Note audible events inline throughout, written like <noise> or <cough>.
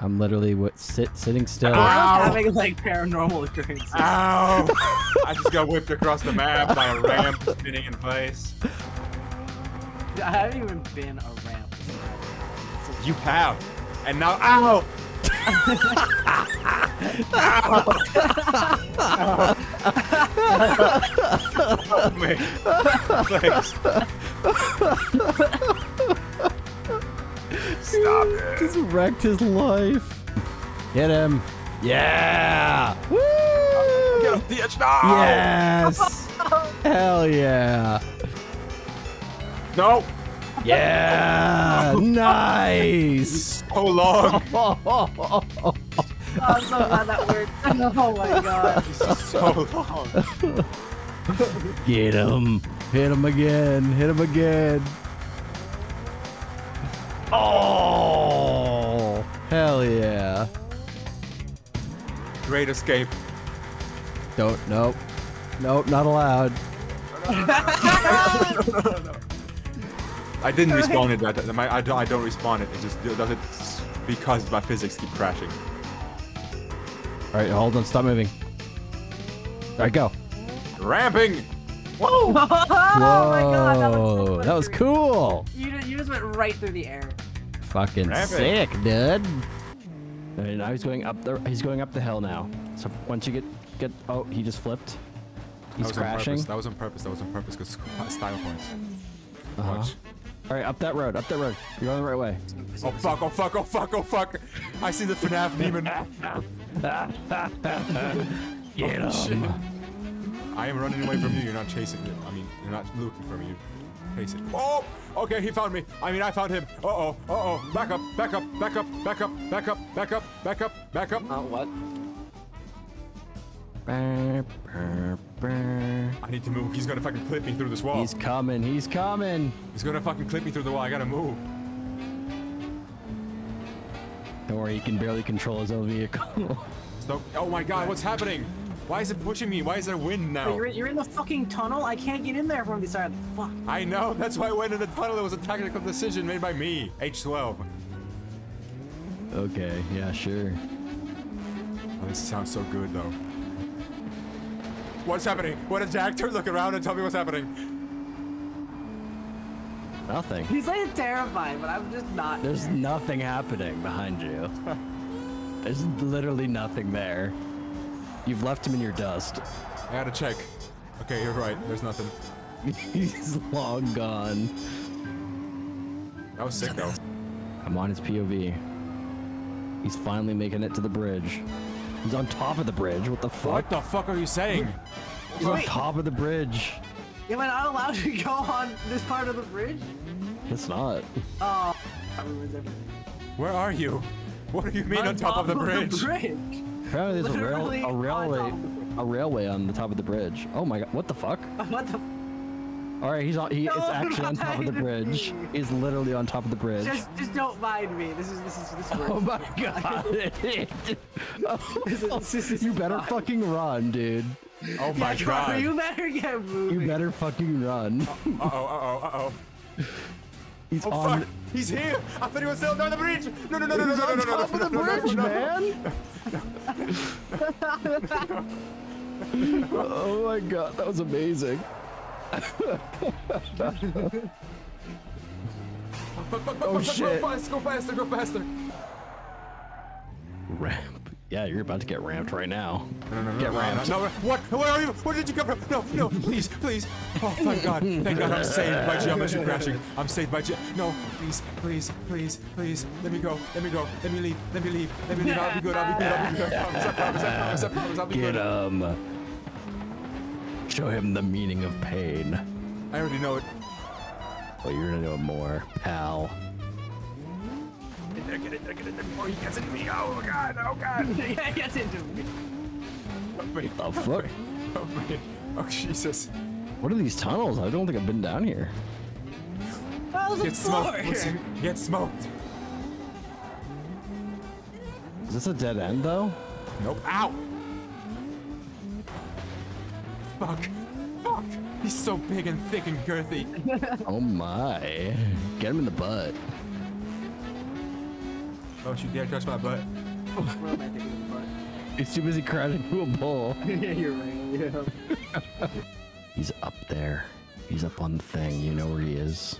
I'm literally what, sit sitting still. Ow. having like paranormal occurrences. Ow! <laughs> I just got whipped across the map by a ramp spinning in place. I haven't even been a ramp. You have. And now, ow! <laughs> Help <laughs> me. Thanks. Stop it. <laughs> Just wrecked his life. Hit him. Yeah. Woo! Get off the edge now! Yes. <laughs> Hell yeah. No! Yeah. <laughs> nice. So long! Oh, I'm so glad that worked. Oh my god. so long. Get him. Hit him again. Hit him again. Oh. Hell yeah. Great escape. Don't. Nope. Nope. Not allowed. <laughs> I didn't respawn it. That my, I, don't, I don't respawn it. It just does it because my physics keep crashing. All right. Hold on. Stop moving. All right. Go. Ramping. Whoa! <laughs> Oh my god, that was, so Whoa. That was cool. You, you just went right through the air. Fucking Ramping. sick, dude. And now he's going up the he's going up the hill now. So once you get get oh he just flipped. He's that was On crashing. purpose. That was on purpose. That was on purpose because style points. Uh-huh. Watch. All right, up that road, up that road. You're on the right way. Oh fuck! Oh fuck! Oh fuck! Oh fuck! I see the FNAF <laughs> demon. Get Oh, shit. I am running away from you. You're not chasing me. I mean, you're not looking for me. You're chasing. Oh! Okay, he found me. I mean, I found him. Uh-oh, uh-oh. Back up, back up, back up, back up, back up, back up, back up, back up. Uh, what? I need to move. He's gonna fucking clip me through this wall. He's coming. He's coming. He's gonna fucking clip me through the wall. I gotta move. Don't worry, he can barely control his own vehicle. <laughs> so, oh my god, what's happening? Why is it pushing me? Why is there wind now? You're, you're in the fucking tunnel? I can't get in there from the side. Fuck. I know. That's why I went in the tunnel. It was a tactical decision made by me. H12. okay, yeah, sure. Oh, this sounds so good though. What's happening? What is Jack? Turn, look around and tell me what's happening. Nothing. He's like terrified, but I'm just not. There's nothing happening behind you. <laughs> There's literally nothing there. You've left him in your dust. I gotta check. Okay, you're right. There's nothing. <laughs> He's long gone. That was sick though. I'm on his POV. He's finally making it to the bridge. He's on top of the bridge. What the fuck? What the fuck are you saying? He's on top of the bridge. Am I not allowed to <laughs> go on this part of the bridge? It's not. Oh, that ruins everything. Where are you? What do you mean on, top, of the bridge? Of the bridge. Apparently there's a, rail, a railway top of the bridge. a railway on the top of the bridge. Oh my god, what the fuck? <laughs> What the? All right, he's on, he is Don't actually on top of the bridge. me. He's literally on top of the bridge. Just, just don't mind me. This is, this is, this <laughs> Oh my god. <laughs> This is- this is you better fine. fucking run, dude. Oh my Bro, god. You better get moving. You better fucking run. Uh oh, uh oh, uh oh. He's Oh on fuck! He's here! I thought he was still down the bridge! No, no, no, no, no, no, no, no, no, top of the no, no, no, bridge, no, no. man. oh my god, that was amazing. Oh, shit. Go faster, go faster. Ramp. Yeah, you're about to get ramped right now. No, no, no, Get no, ramped. No, no, what? Where are you? Where did you come from? No, no, please, please. Oh, thank God. Thank God I'm saved by geometry crashing. I'm saved by ge- No, please, please, please, please. Let me go. Let me go. Let me leave. Let me leave. Let me leave. I'll be good. I'll be good. I'll be good. I promise. I promise. I promise. I promise. I'll be Get good. him. Show him the meaning of pain. I already know it. Well, you're gonna know it more, pal. Get there, get it there, get it there before oh, he gets into me. Oh, God. Oh, God. <laughs> yeah, gets into me. Help me. The oh, fuck? Help me. Oh Jesus! What are these tunnels? I don't think I've been down here. How's Get it smoked! for? Get smoked! Is this a dead end though? Nope. Ow! Fuck! Fuck! He's so big and thick and girthy. <laughs> Oh my. Get him in the butt. Don't you dare touch my butt. He's too busy crowding to a bull. <laughs> yeah, you're right. Yeah. He's up there. He's up on the thing. You know where he is.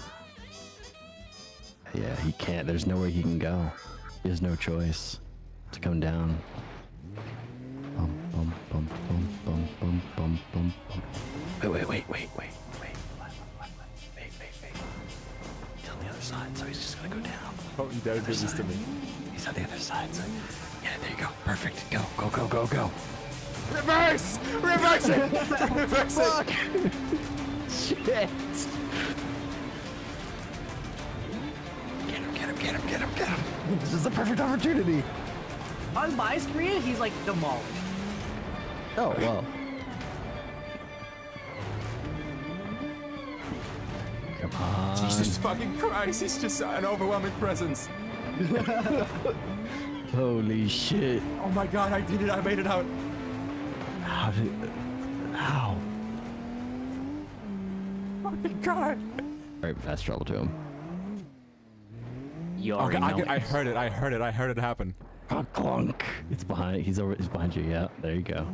Yeah, he can't. There's nowhere he can go. He has no choice to come down. Wait, wait, wait, wait, wait. Side, so he's just gonna go down. Don't you dare do this to me. He's on the other side, so yeah, there you go. Perfect. Go, go, go, go, go. Reverse! Reverse it! Reverse it! Shit! Get him, get him, get him, get him, get him! This is the perfect opportunity! On my screen, he's like demolished. Oh, well. Jesus fucking Christ, he's just an overwhelming presence. <laughs> Holy shit. Oh my god, I did it, I made it out. How did. How? Fucking god. Alright, fast travel to him. You Okay, already I, know. could- I heard it, I heard it, I heard it happen. Clunk, clunk. It's behind. He's over. He's behind you. Yeah, there you go.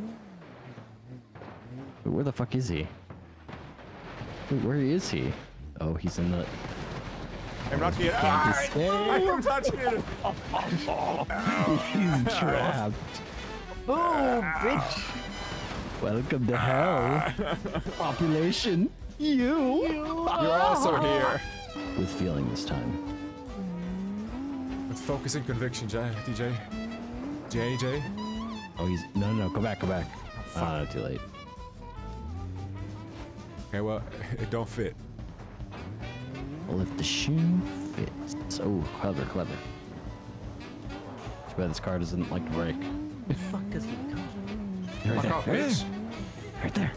Wait, where the fuck is he? Wait, where is he? Oh, he's in the. I'm not here. Ah, I am touching it. <laughs> He's trapped. Oh, bitch. Welcome to hell, population. You. You're also here. With feeling this time. With focus and conviction, J, DJ. JJ. Oh, he's no, no. Go back, go back. Ah, too late. Okay, well, <laughs> it don't fit. Well, if the shoe fits. Oh, clever, clever. Too bad this car doesn't like to break. The fuck does he come? Right Fuck off, there. bitch. Right there.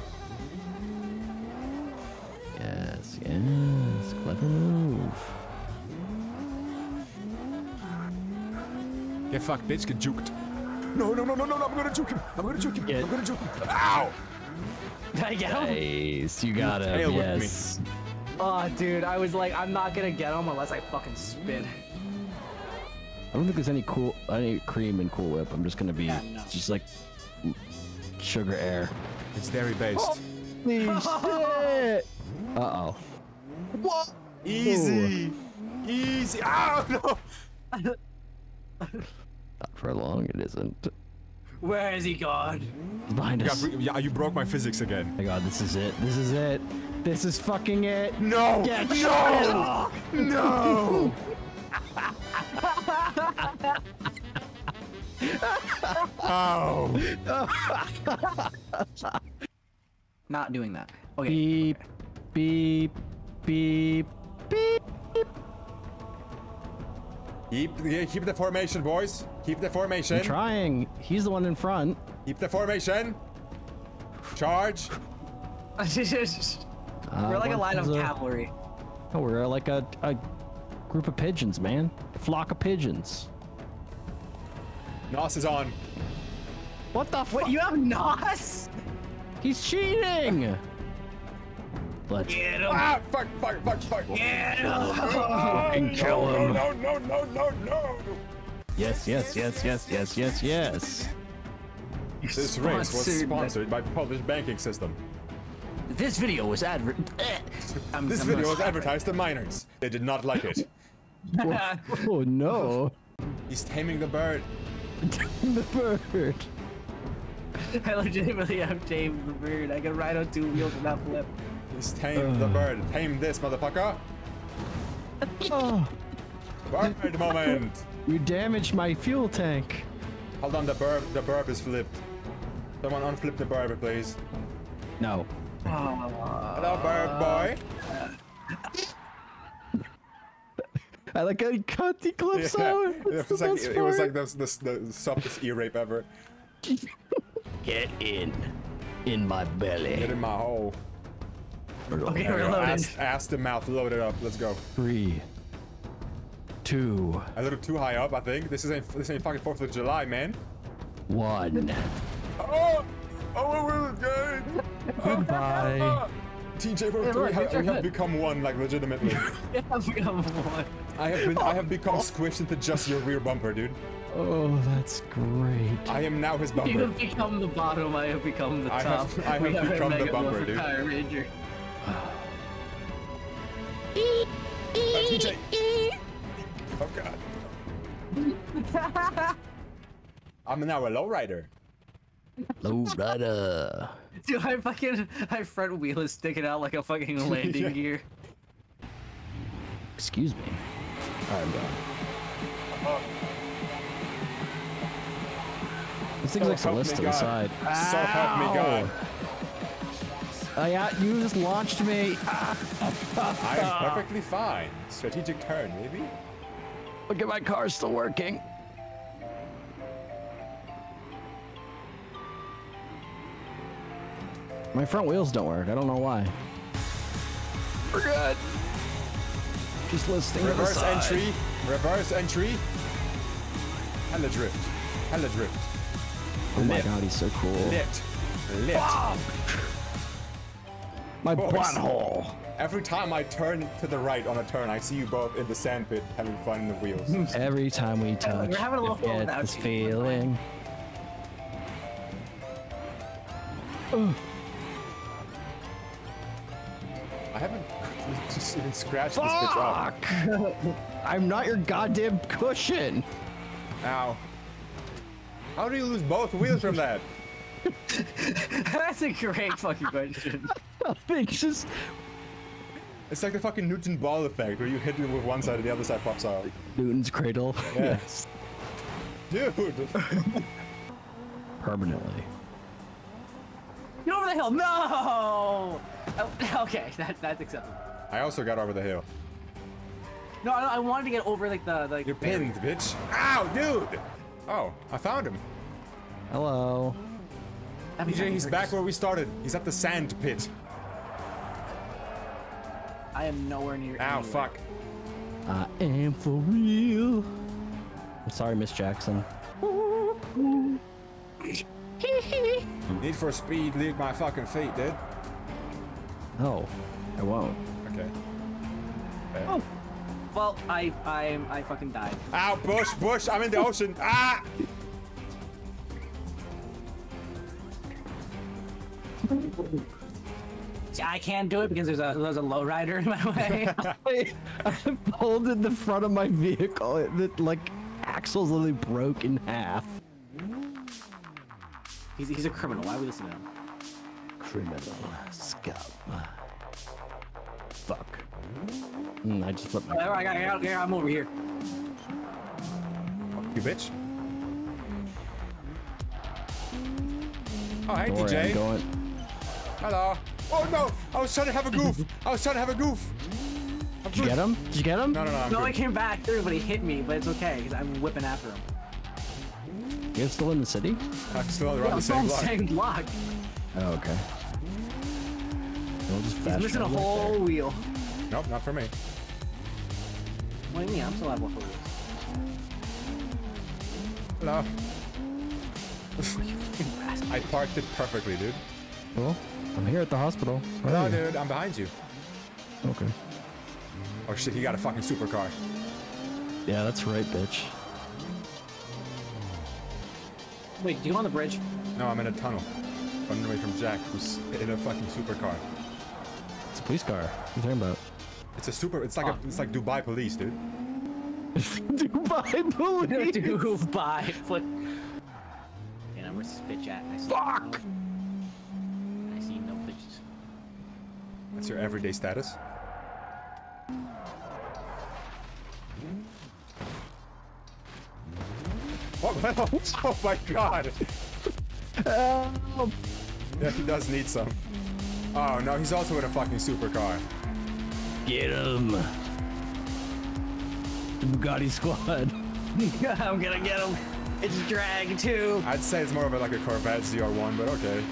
Yes, yes. Clever move. Get fucked, bitch. Get juked. No, no, no, no, no, no. I'm gonna juke him. I'm gonna juke him. Get- I'm gonna juke him. Ow! Did I get him? Nice. You got him. tail whipped me. Yes. Oh, dude, I was like, I'm not gonna get him unless I fucking spin. I don't think there's any cool, any cream in Cool Whip. I'm just gonna be Yeah, no. just like sugar air. It's dairy based. Holy <laughs> shit! Uh oh. What? Easy. Easy. Ow, no. Not for long. It isn't. Where is he gone? He's behind You, us. got, yeah, you broke my physics again. my God, this is it. This is it. This is fucking it. No! Get no! No! Ow! Not doing that. Okay. Beep, beep, beep, beep. Keep, yeah, keep the formation, boys. Keep the formation. I'm trying. He's the one in front. Keep the formation. Charge. Uh, <laughs> We're like a line of one's cavalry. Oh, we're like a, a group of pigeons, man. A flock of pigeons. Nos is on. What the fuck? Wait, you have Nos? He's cheating! Let's Get him! Ah! Fuck! Fuck! Fuck! Fuck! Get him! fucking kill no, him. no! No! No! No! No! Yes, yes, yes, yes, yes, yes, yes. This race was Sponsored by- Polish banking system. This video was advert. <laughs> I'm, This I'm video was advertised to minors. They did not like it. it. <laughs> oh no. He's taming the bird. the bird. <laughs> I legitimately have tamed the bird. I can ride on two wheels and not flip. He's tamed the bird. Tame this, motherfucker. Oh, Bird moment. you damaged my fuel tank. Hold on, the burb. The burb is flipped. Someone unflip the burb, please. No. Hello, burb boy. I like how he cut the clips Yeah, out. it was the like best it was like the, the, the softest ear rape ever. Get in. in my belly. Get in my hole. Okay, There we're you go. loading. Ass, ass to mouth, load it up. Let's go. Three, two, A little too high up, I think. This ain't this ain't fucking Fourth of July, man. one. Oh, oh, we're good. <laughs> Goodbye. TJ, bro, look, we, have, these are we have become one, like legitimately. <laughs> I've become one. I have been, I have become oh. squished into just your rear bumper, dude. Oh, that's great. I am now his bumper. You have become the bottom, I have become the I top. have- I have become the Mega bumper, Wolf dude. Power Ranger. Oh god. I'm now a lowrider. Low rider. <laughs> Dude, I fucking, my front wheel is sticking out like a fucking <laughs> landing Yeah. gear. Excuse me. I'm done. This thing's like So help me Celeste to the God. side. So help me God. Oh, yeah, you just launched me. I am perfectly fine. Strategic turn, maybe? Look at my car still working. My front wheels don't work. I don't know why. We're good. Just listening to the Reverse entry. Reverse entry. Hella drift. Hella drift. Oh my god, he's so cool. Lit. Lit. My Boys. butthole. Every time I turn to the right on a turn, I see you both in the sandpit having fun in the wheels. <laughs> Every time we touch, we're having a little I fun get without this you. feeling. I haven't <laughs> just even scratched this bitch up. Fuck! <laughs> I'm not your goddamn cushion. Ow. How do you lose both wheels from that? That's a great fucking question. <laughs> It's just It's like the fucking Newton ball effect where you hit it with one side and the other side pops out. Newton's cradle. Yeah. <laughs> yes. Dude! <laughs> Permanently. Get over the hill! No! Oh, okay, that, that's acceptable. I also got over the hill. No, I, I wanted to get over like the like. You're barrier. pinned, bitch. Ow, dude! Oh, I found him. Hello. That means DJ, he's back where we started. He's at the sand pit. I am nowhere near. Ow, anywhere. fuck. I am for real. I'm sorry, Miss Jackson. <laughs> Need for speed, leave my fucking feet, dude. Oh, I won't. Okay. Oh. Well, I I I fucking died. Ow, bush, bush, I'm in the ocean. <laughs> Ah! See, I can't do it because there's a there's a lowrider in my <laughs> way. I, I pulled in the front of my vehicle. It, it, like axles literally broke in half. he's he's a criminal. Why are we listening to him? Criminal scum. Fuck. Mm, I just flipped my. Whatever, I got, I got, yeah, I'm over here. You bitch. Oh, hey, Don't worry, I'm DJ. going. Hello. Oh, no. I was trying to have a goof. I was trying to have a goof. I'm Did you get him? Did you get him? No, no, no. I'm No, good. I came back through, but he hit me. But it's okay because I'm whipping after him. You're still in the city? I'm still around Yeah, the I'm still same on the block. same block. Oh, okay. We'll just He's fast missing a travel right whole there. wheel. Nope, not for me. What do you mean? I'm still at one wheels. Hello. <laughs> Fucking bastard. I parked it perfectly, dude. Well, I'm here at the hospital. Where No, dude, I'm behind you. Okay. Oh shit, he got a fucking supercar. Yeah, that's right, bitch. Wait, do you go on the bridge? No, I'm in a tunnel. Running away from Jack, who's in a fucking supercar. It's a police car. What are you talking about? It's a super. It's like a. It's like Dubai police, dude. <laughs> Dubai police. Dude, bye. Flip. Yeah, now where's this bitch at? I see Fuck. I see no bitches. That's your everyday status. <laughs> Oh, my god! Yeah, he does need some. Oh no, he's also in a fucking supercar. Get him. The Bugatti squad. <laughs> I'm gonna get him. It's drag too. I'd say it's more of a, like a Corvette ZR1, but okay.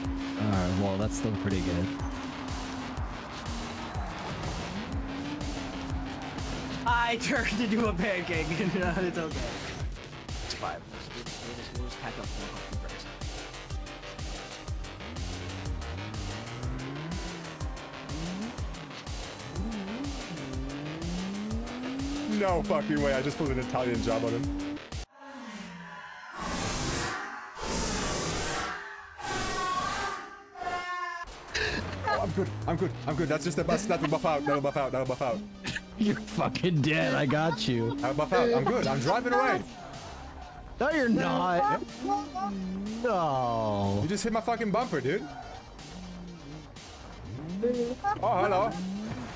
Alright, well, that's still pretty good. I turned into a pancake. <laughs> no, it's okay. It's fine. We'll just, we'll just, we'll just catch up first. No fucking way, I just pulled an Italian job on him. Oh, I'm good, I'm good, I'm good. That's just a bus, that'll buff out, that'll buff out, that'll buff out. You're fucking dead. I got you. That'll buff out, I'm good, I'm driving away. No, you're not. No. You just hit my fucking bumper, dude. Oh, hello.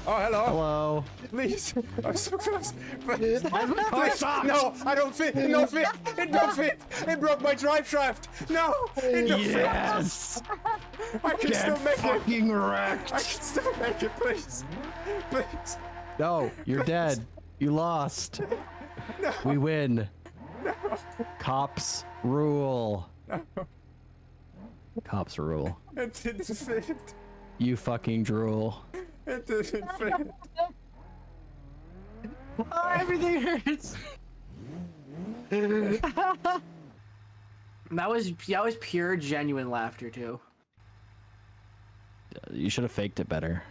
Oh, hello. Hello. Please. I'm so close. Please. <laughs> car Please. No, I don't fit. It don't fit. It don't fit. It broke my drive shaft. No, it don't Yes. fit. I can Get still make it. fucking wrecked. I can still make it, please. Please. No, you're dead. You lost. We win. Cops rule. Cops rule. It didn't fit. You fucking drool. It didn't fit. Oh, everything hurts. that was that was pure genuine laughter too. You should have faked it better.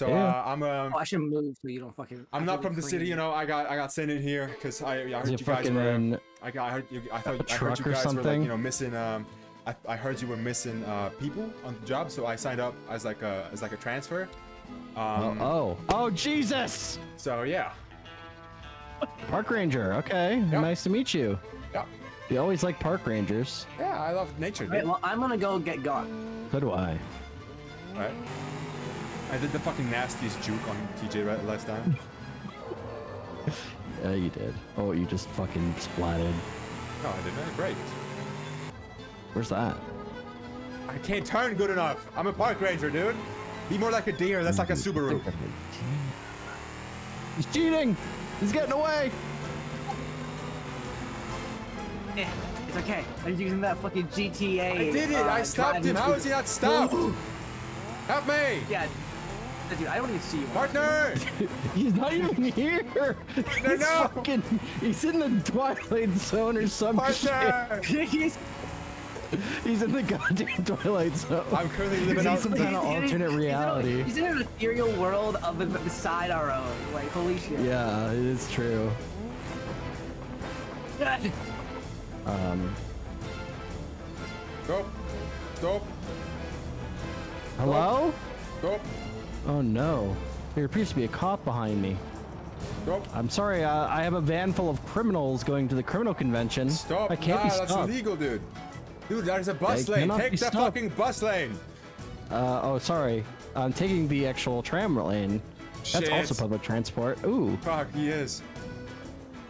Yeah. So Yeah. uh, I'm um. Oh, I should move so you don't fucking. I'm not from the city, you know. I got I got sent in here because I, I heard Is you guys were. in I, got, I heard you. I thought I heard you guys were like you know missing. Um, I, I heard you were missing uh, people on the job, so I signed up as like a as like a transfer. Um, oh, oh, Jesus! So yeah, Park ranger. Okay, nice to meet you. yeah, You always like park rangers. yeah. I love nature, Wait, dude. well, I'm gonna go get gone. So do I. Right. I did the fucking nastiest juke on TJ right last time. Yeah, you did. Oh, you just fucking splatted. No, I didn't. Great. Where's that? I can't turn good enough. I'm a park ranger, dude. Be more like a deer. That's like a Subaru. He's cheating! He's getting away! Eh, it's okay. I'm using that fucking GTA. I did it. uh, I stopped him. driving How is he not stopped? <gasps> Help me, Yeah, dude, I don't even see you. partner. <laughs> He's not even here! He's no. fucking. He's in the Twilight Zone or some shit. He's- <laughs> He's in the goddamn Twilight Zone. I'm currently living in out. some kind of he's in- alternate he's in a- reality. He's in an ethereal world of beside our own. Like, holy shit. Yeah, it is true. <laughs> Um, Stop. Stop. hello? Stop. Oh no. There appears to be a cop behind me. Stop. I'm sorry, uh, I have a van full of criminals going to the criminal convention. Stop. I can't nah, be that's illegal, dude. Dude, there's a bus They lane. Take the stopped. fucking bus lane. Uh, oh, sorry. I'm taking the actual tram lane. That's also public transport. Ooh, Fuck, he is.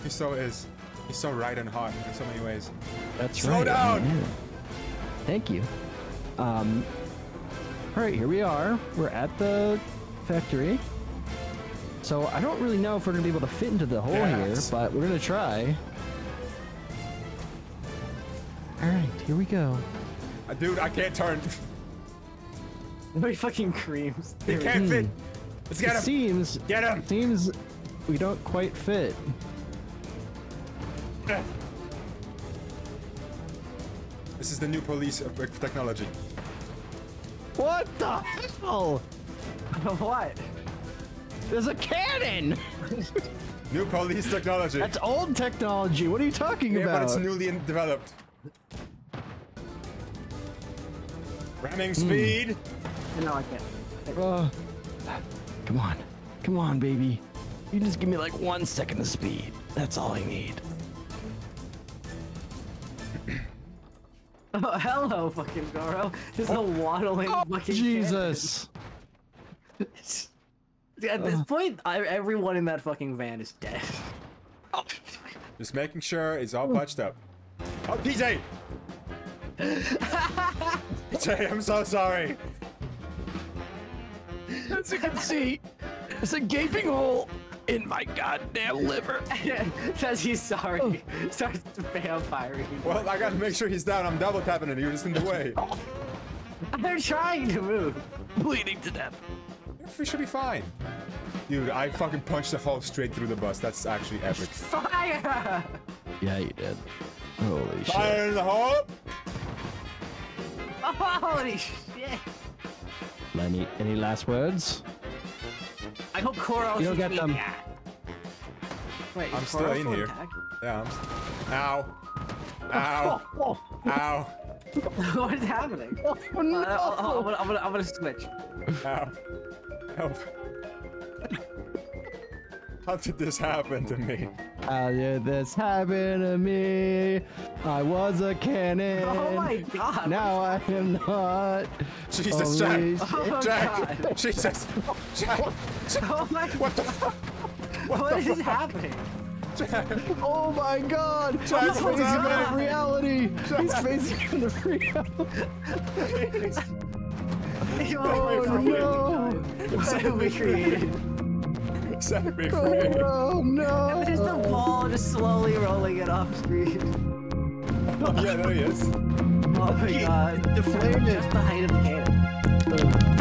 He so is. He's so right and hot in so many ways. that's Slow right. down. Thank you. Um, all right, here we are. We're at the factory. So I don't really know if we're gonna be able to fit into the hole Yes. here, but we're gonna try. All right, here we go. Uh, dude, I can't turn. Nobody fucking creams. He can't fit. Let's get It him. seems Get him. seems we don't quite fit. This is the new police of of technology. What the hell? <laughs> what? There's a cannon. <laughs> New police technology. That's old technology. What are you talking yeah, about? but it's newly developed. Ramming speed. No, I can't. Uh, come on, come on, baby. You just give me like one second of speed. That's all I need. Oh, <laughs> hello, fucking Goro. Just a oh, waddling Oh, fucking Jesus. <laughs> At this uh. point, I, everyone in that fucking van is dead. Oh. <laughs> Just making sure it's all patched up. Oh, PJ! PJ, I'm so sorry. As you can see, it's a gaping hole. In my goddamn liver. <laughs> Says he's sorry. <laughs> Starts vampiring. Well, I gotta make sure he's down. I'm double tapping it. You're just in the way. <laughs> They're trying to move. Bleeding to death. We should be fine. Dude, I fucking punched the hole straight through the bus. That's actually epic. Fire! Yeah, you did. Holy shit. Fire in the hole! Holy shit! Lenny, any last words? I hope Koro You'll hits get me. them. Yeah. Wait, I'm still in here. intact? Yeah, I'm... Ow. Ow. Oh, Ow. <laughs> what is happening? Oh, Uh, I'm, gonna, I'm, gonna, I'm gonna switch. Ow. Help. How did this happen to me? How did this happen to me? I was a cannon. Oh my god! Now I am not. Jesus, Holy Jack! Oh Jack! God. Jesus! Jack! Oh my What the fuck? What What the is fuck? happening? Jack! Oh my god! Jack, He's facing happening? another reality! He's facing another reality! <laughs> Oh, oh no! What have we created? Set me free! Oh no! There's the ball just slowly rolling it off screen. Yeah, there he is. Oh my god. deflated. Just the height of the cannon.